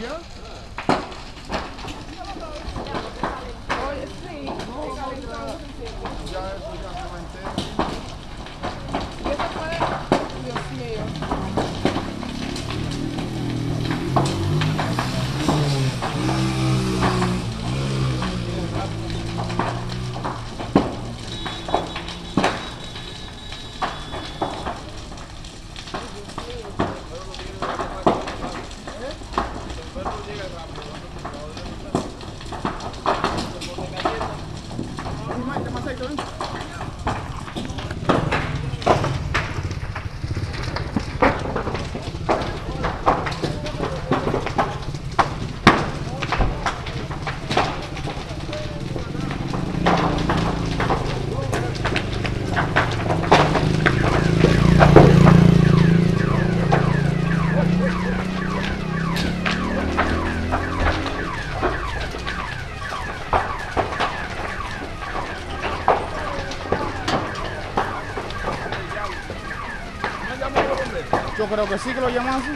yeah? tanto. Yo creo que sí que lo llaman así.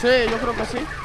Sí, yo creo que sí.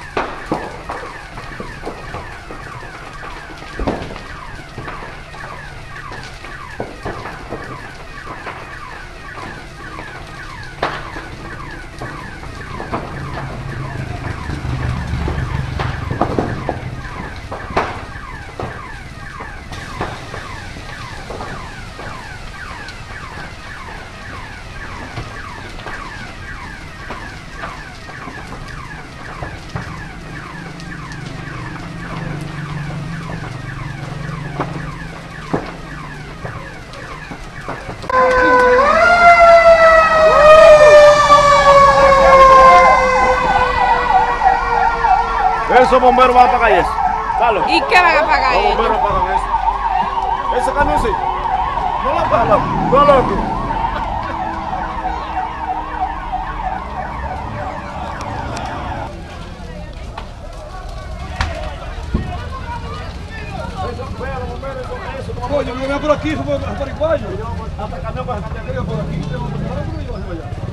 Esos bomberos van a pagar eso. Carlos, ¿Y qué van a pagar los bomberos pagan eso. Ese camión sí. No la pagan. No loco. Coño, me voy por aquí, por, por Iguayo. Hasta el camión para. Por aquí,